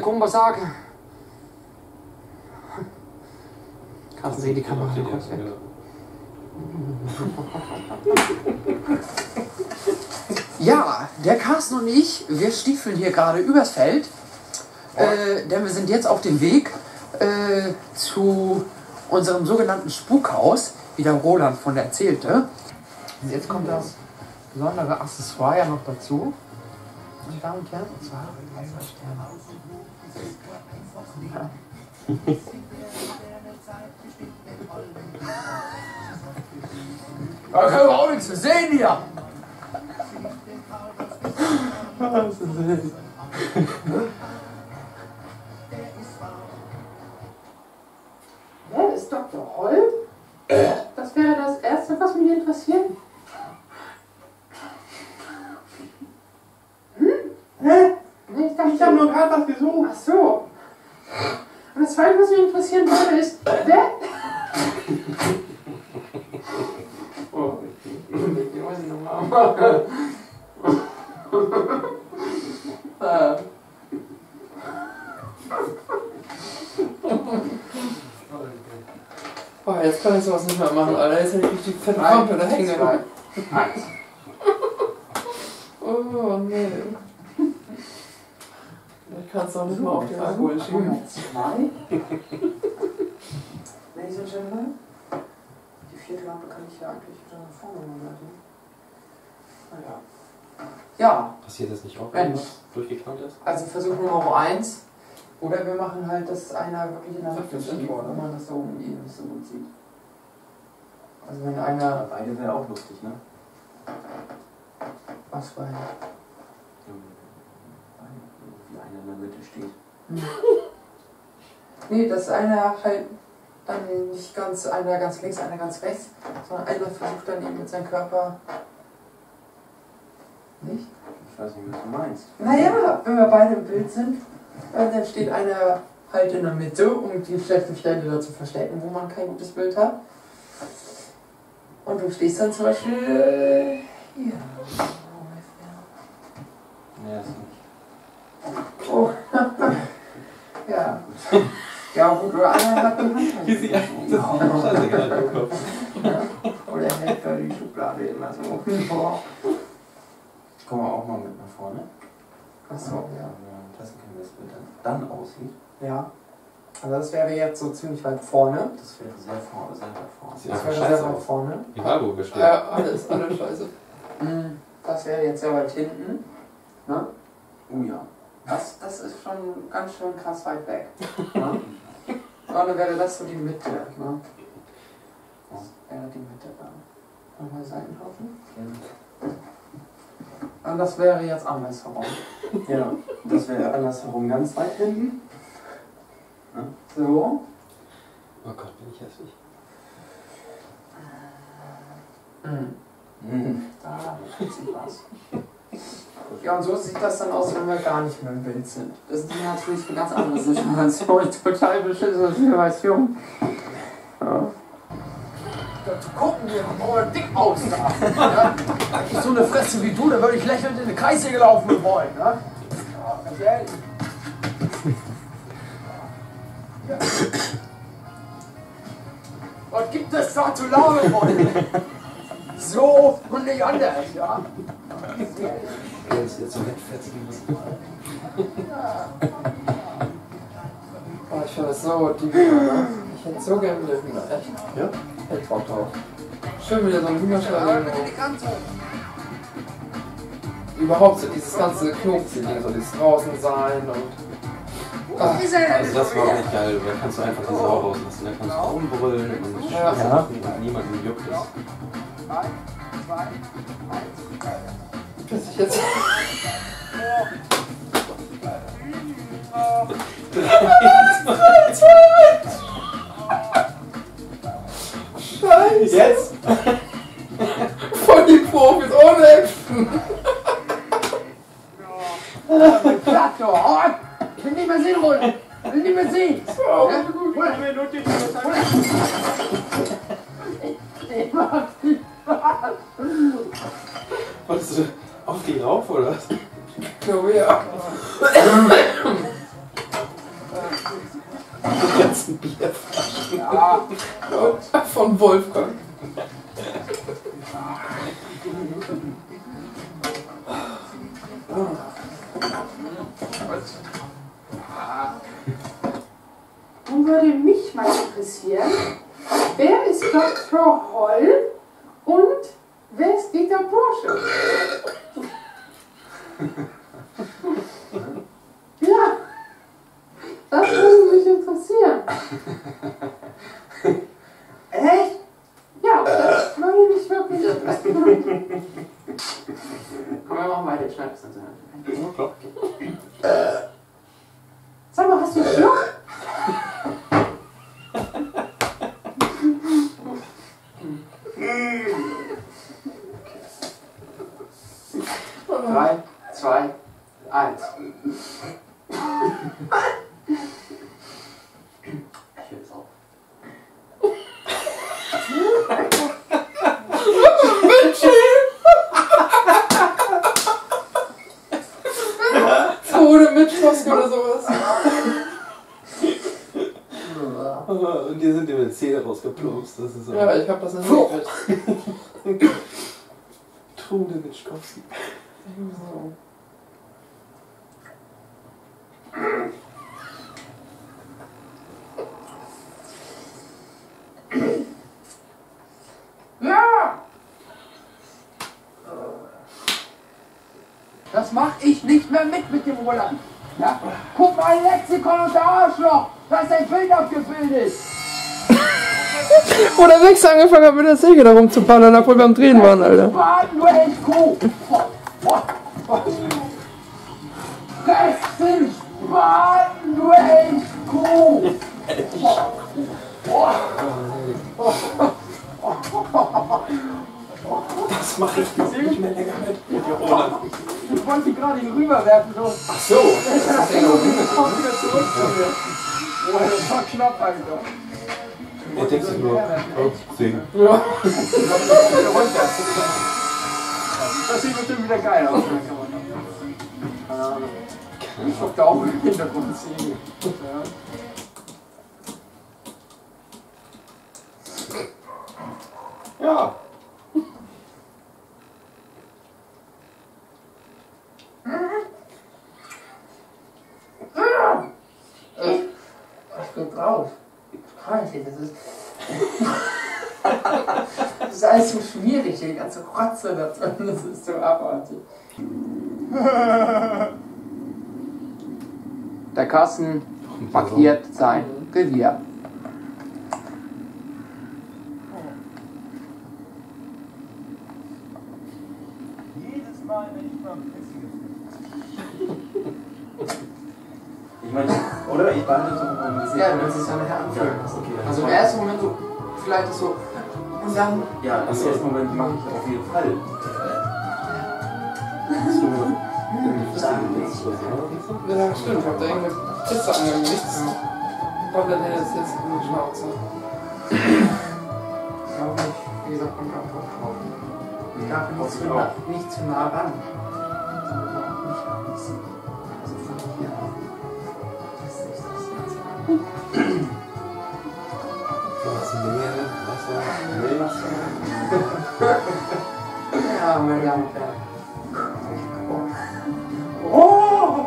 Komm, was sagen? Kannst du sehen, die Kamera kommt erste, weg. ja. Ja, der Carsten und ich, wir stiefeln hier gerade übers Feld. Äh, denn wir sind jetzt auf dem Weg äh, zu unserem sogenannten Spukhaus, wie der Roland von der erzählte. Und jetzt kommt das besondere Accessoire ja noch dazu. Meine Damen und Herren, und zwar Sterne. Da können wir auch nichts mehr sehen hier. Wer ist Dr. Holl? Das wäre das Erste, was mich interessiert. Hm? Hä? Nee, ich dachte, ich habe nur gerade was gesucht. Ach so. Und das Zweite, was mich interessieren würde, ist, wer? Oh, ich weiß nicht nochmal. Äh. Oh, jetzt kann ich sowas nicht mehr machen, Alter. Jetzt hätte ich richtig fette Pampe da hängen. eins. Oh, nee. Ich kann es doch nicht mal auf den Alkohol schieben. Zwei. Ladies and Gentlemen, die vierte Lampe kann ich ja eigentlich wieder nach vorne umleiten. Naja. Ja, Passiert das nicht auch, Wenn. was durchgeknallt ist? also Versuch Nummer eins. Oder wir machen halt, dass einer wirklich in der Mitte steht, wenn man das da oben eh nicht so gut sieht. Also wenn einer. Beide wäre auch lustig, ne? Was bei. Wie einer in der Mitte steht. Nee, dass einer halt dann nicht ganz, einer ganz links, einer ganz rechts, sondern einer versucht dann eben mit seinem Körper. Nicht? Ich weiß nicht, was du meinst. Naja, wenn wir beide im Bild sind, dann steht einer halt in der Mitte, um die schlechte Stelle da zu verstecken, wo man kein gutes Bild hat. Und du stehst dann zum Beispiel hier. Nee, ist nicht. Oh. ja. Ja, gut, oder einer hat die Hand. Wie sie das ist scheißegal im Kopf. Oder hält da die Schublade immer so. Boah. Kommen wir auch mal mit nach vorne. Achso, ja. Ja. Testen können, wie das Bild dann, dann aussieht. Ja. Also das wäre jetzt so ziemlich weit vorne. Das wäre sehr vorne, sehr weit vorne. Sieht Das wäre sehr scheiße weit aus. vorne. Egal wo wir stehen. Ja, alles, alles scheiße. Das wäre jetzt sehr weit hinten. Ne? Oh ja. Das, das ist schon ganz schön krass weit weg. Ne? Dann wäre das so die Mitte. Ne? Das wäre die Mitte dann. Nochmal Seitenhaufen. Und das wäre jetzt andersherum. Ja, das wäre andersherum ganz weit hinten. So. Oh Gott, bin ich hässlich. Mhm. Mhm. Da tut sich was. Ja, und so sieht das dann aus, wenn wir gar nicht mehr im Bild sind. Das ist natürlich eine ganz andere Situation. Total beschissene Situation. Ja. Zu gucken, wir wollen dick aus da. Ja? Eigentlich so eine Fresse wie du, da würde ich lächelnd in eine Kreissäge laufen wollen. Ne? Ja, ganz ehrlich. Ja. Was gibt es da zu labern wollen? So und nicht anders, ja? Der ist jetzt so wegfetzen müssen. Oh, ich finde das so die ne? Ich hätte so gerne wieder Hühner, echt. Ja? Hätte Bock drauf. Schön wieder so ein Hühnerstall. Überhaupt so dieses ganze Knopfding, so dieses draußen sein und. Ah, Also das war auch nicht geil, da kannst du einfach die Sau rauslassen. Da kannst du rumbrüllen und Ja. Und niemanden juckt es. Bis ich jetzt. Scheiße! Jetzt? Nun würde mich mal interessieren, wer ist Dr. Holl und wer ist Dieter Porsche? Ja, das würde mich interessieren. Echt? Ja, würde mich wirklich. Komm, wir machen weiter. Ich schneide das dann so. Sag mal, hast du Schluck? Drei, zwei, eins. Ich will es auch. So ohne Mitschmaske oder sowas. Und dir sind dir die Zähne rausgeplumpst. Das so. Hab das nicht mitgekriegt. Trude Mitschkowski. So. Ja! Das mach ich nicht mehr mit mit dem Roland. Ja? Guck mal, Lexikon und der Arschloch! Da ist ein Bild abgebildet! Wo der Wex angefangen hat mit der Säge da rumzuballern, obwohl wir am Drehen waren, Alter. Du du! Das mache ich jetzt nicht mehr länger mit. Ich wollte gerade ihn rüberwerfen, so. Ach so. Das ist ja noch wieder zurück zu mir. Boah, das war knapp, Alter. Er denkt sich nur, oh, singen. Ja. Wieder runter. Das sieht bestimmt wieder geil aus. Keine Ahnung. Ich guck da auch im Hintergrund sehen. Ja. Ja. Ich bin drauf. Alter, das ist. das ist alles so schwierig, die ganze Rotze da drin, das ist so abartig. Der Kasten markiert sein Revier. Jedes Mal, wenn ich beim Pissen Ich meine, oder? Ich das Ja, du willst es ja nachher anfühlen. Okay. Also im ersten Moment so, vielleicht ist so. Und dann. Ja, im ersten Moment mache ich auf jeden Fall. Hast du? Ja, stimmt, ich hab da irgendeine Pizza angegangen. Nichts. Komplett jetzt jetzt in die Schnauze. Ich glaube nicht. Wie gesagt, kommt auch drauf drauf. Ich darf nicht zu, nah, nicht zu nah ran. Sondern auch nicht anlassen. Ja, Herren. Oh!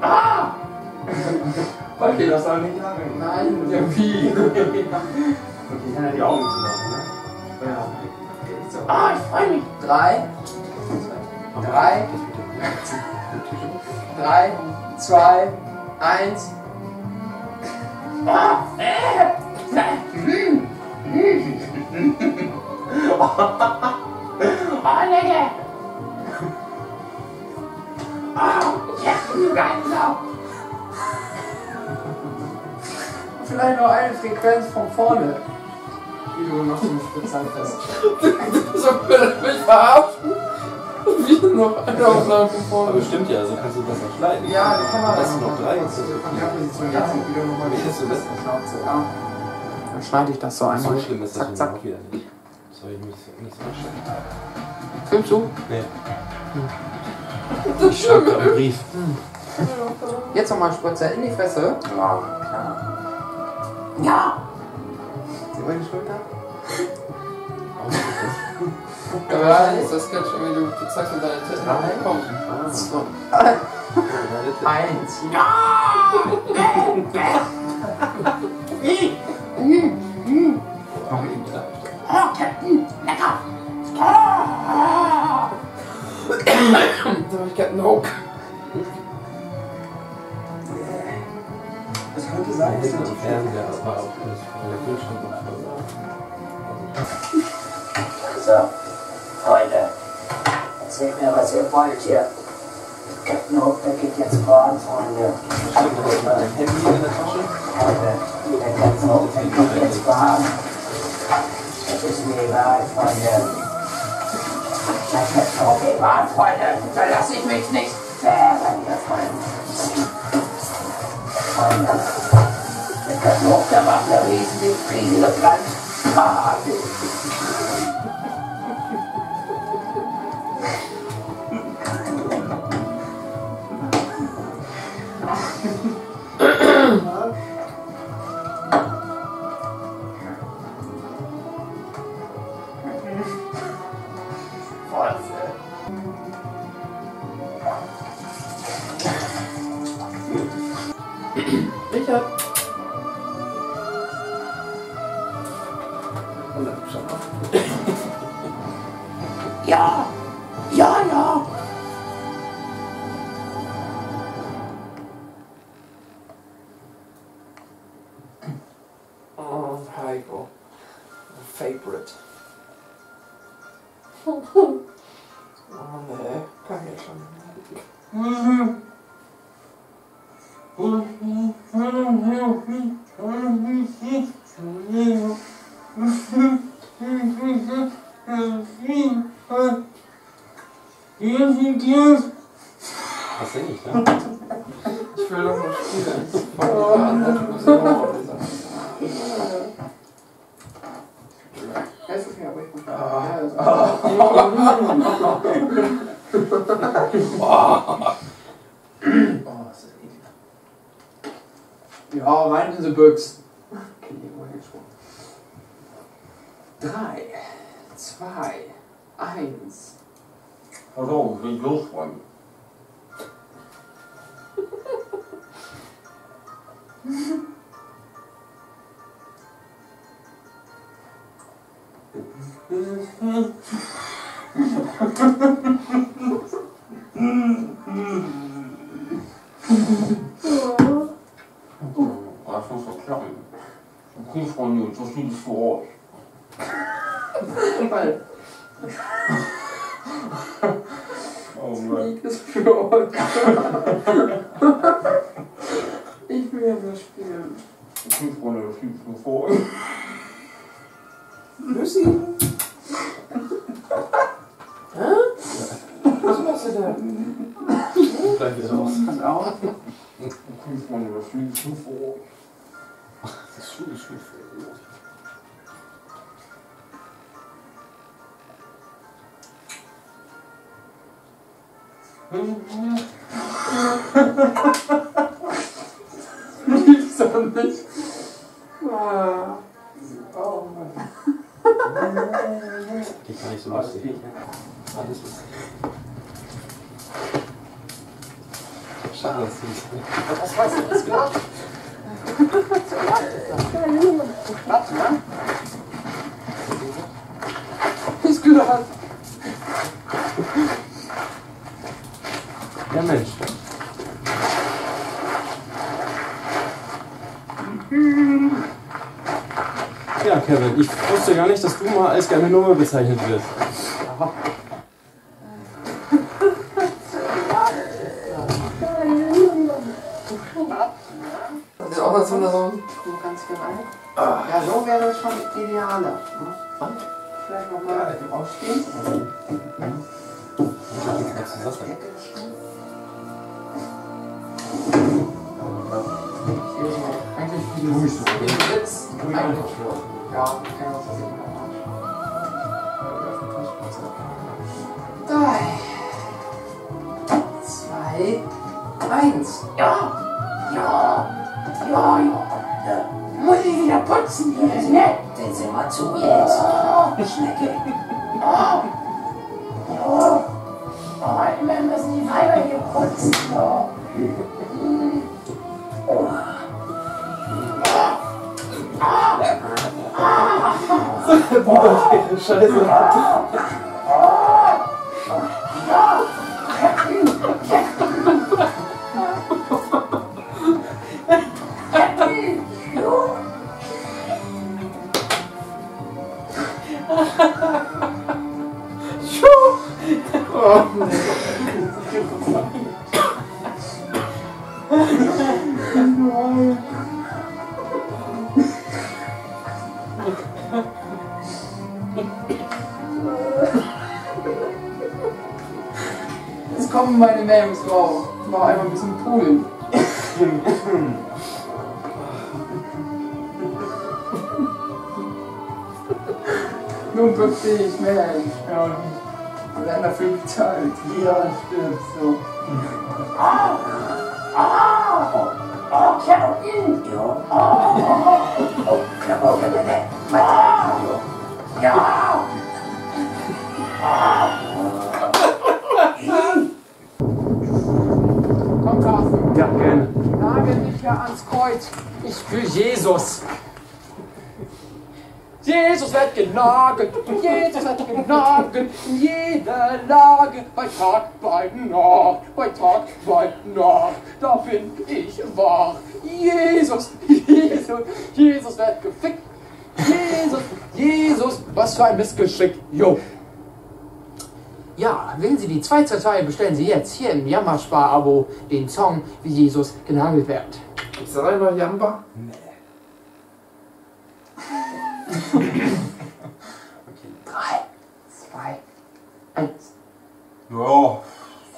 Ah! Okay, das soll nicht lange. Nein, der Wie. Okay, ich kann ja die Augen zu machen, ne? Ja. So. Ah, ich freue mich. Drei. Drei. Drei, zwei, eins. Ah, äh, äh, mm, mm. Oh, lecker. Ah, ja, geil, Sau. Vielleicht noch eine Frequenz von vorne, die du noch zum Spitzern hast. So will mich verarschen. Wie noch eine Aufnahme von Aber vorne. stimmt ja, so kannst du besser schneiden. Ja, die kann man Hast dann du noch drei? Von der Position jetzt wieder nochmal Wie ist du das? Schnauze. Ja. Dann schneide ich das so So einmal. schlimm ist das zack, zack. auch wieder nicht. Soll ich nicht, nicht so. Filmst du? Nee. Das Ich schreibe einen Brief. Jetzt nochmal Spritzer in die Fresse. Ja, klar. Ja! Sieh meine Schulter? Aber da ist das Sketch irgendwie, du, du zeigst mir deine Titten. Drei. Komm. So. Eins. Eins. Ja! Da hab ich Captain Hook. Das könnte sein. Das dass ist du ein Fernseher, aber auch das der voll. So, Freunde, erzählt mir, was ihr wollt hier. Captain Hook, der geht jetzt voran, Freunde. Noch was mit deinem Handy in der Tasche? Freunde, der Captain Hook, der geht jetzt voran. Das ist mir egal, Freunde. Geht voran, Freunde. Da lasse ich mich nicht wehren, ihr Freunde. Freunde, der Hook, der eine riesige, riesige Plan. Ah, Oh, Heiko. Favorite. Oh nee, kann ich schon. Was singe ich da? Ich will doch nur spielen. Fang nicht an, ne? Du bist immer dieser. Das ist ja aber gut. Ah. Ja, das Oh, ist das eklig. Ja, rein in die Büchsen. Kenn ich woher schon. Drei, zwei, eins. Also, ich will Freunde. Das Okay, Freunde, jetzt was liegt vor euch? Weil Oh Mann. Lied ist für euch. Ich will ja nur spielen. Freunde, das liegt nur vor euch. Lucy! Hä? Was machst du da? Gleich wieder aus. Das liegt nur vor euch. Das ist schon schon voll. Lieb's doch nicht. Ah. Oh Mann. Geht gar nicht so lustig. Alles lustig. Schade. Was weißt du, das glatt? Glatt, ne? Ist glatt. Ja, Mensch. Ja, Kevin, ich wusste gar nicht, dass du mal als Nummer bezeichnet wirst. Das ist auch so eine so ganz gereicht. Ja, so wäre es schon idealer. Ne? Vielleicht nochmal rausgehen. Eigentlich wie du so. Den Sitz. Eigentlich schon. Ja, ich kann das sehen. Drei, zwei, eins. Ja, ja. Muss ich wieder putzen jetzt, ne? Dann sieh mal zu jetzt. Schnecke. Oh, immer müssen die Weiber hier putzen. Oh. Scheiße. Kommen meine. Ich mach einmal ein bisschen Pool. Nun verstehe ich Mensch. Ja, und dann dafür bezahlt. Ja, stimmt. So. Oh, Keroin. Komm, ans Kreuz. Ich will Jesus. Jesus wird genagelt, Jesus wird genagelt, in jeder Lage, bei Tag, bei Nacht, bei Tag, bei Nacht, da bin ich wach. Jesus, Jesus, Jesus wird gefickt, Jesus, Jesus, was für ein Missgeschick, jo. Ja, wenn Sie die 2 zu 2 bestellen Sie jetzt hier im Jammerspar-Abo den Song, wie Jesus genagelt wird. Gibt's da rein noch Jamba? Drei, zwei, eins. Ja,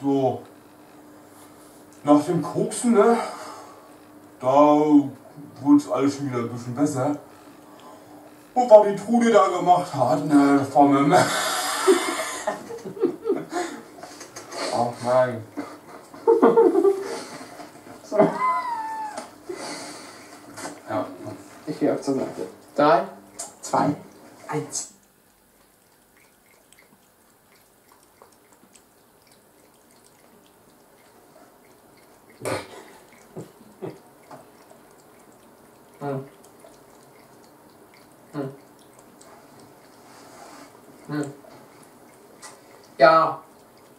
so. Nach dem Koksen, ne? Da wurde alles schon wieder ein bisschen besser. Und was die Trude da gemacht hat, ne, das war mir. Ach nein. Ja. Ich gehe auf zur Seite. Drei, zwei, eins. Hm. Hm. Hm. Ja,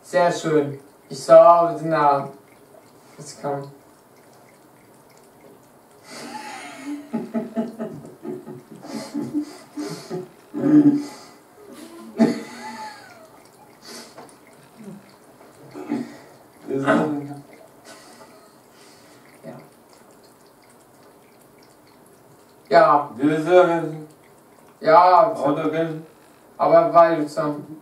sehr schön. Ich sah den Namen. Es kam. weile zusammen.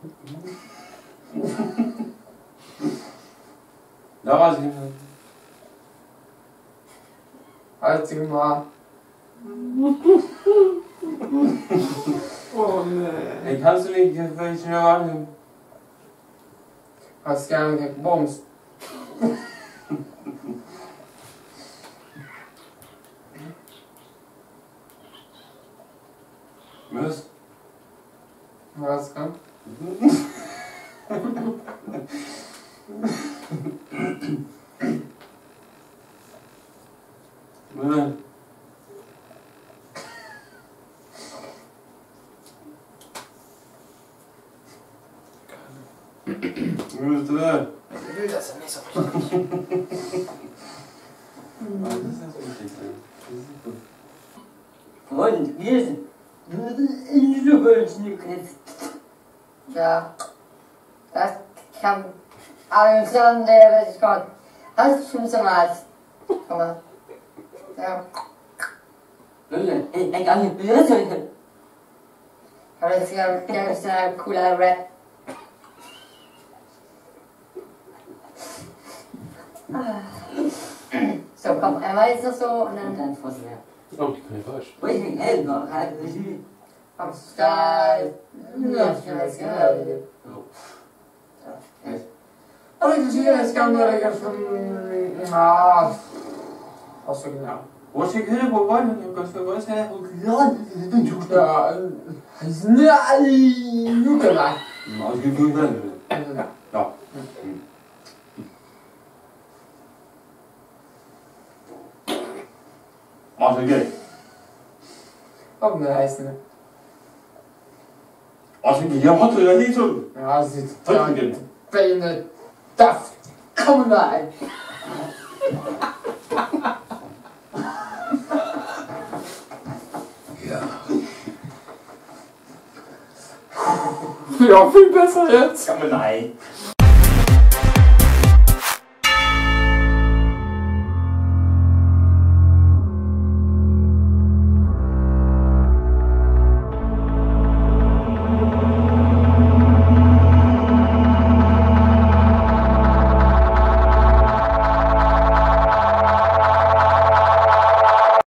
da war sie immer. Halt sie mal. oh nee. Ich kann sie nicht, ich weiß nicht, wie ich mir war. Hast du gerne gebomst? Was ist das? Ich will das ja nicht so richtig. Das ist das Wichtigste. Das ist gut. Und wir sind Überschnitt. Ja, das kann Alexander Gott. Hast du schon so was? Komm mal. Ja. Ich kann nicht blöd Aber das ist ja das ist ja ein cooler Rap. So, komm, einmal ist das so und dann dein Fuß mehr. Oh, die kann ich falsch. Wo ich mich helfen noch, halt Regie. Am Sky. Ja, ich weiß gar nicht. Aber ich sehe, es kann nur schon. Ja. Hast du genau. Was ich hätte wohl wollen, ich hab was was her. Ja, äh, nein, Nukemann. Also ich will werden. Ja. Also geht. Auch eine heiße. Also hier hat er ja nicht so. Ja, sieht Was denn? Beine. Das. Komm rein. Ja, viel besser jetzt. Kann man nein.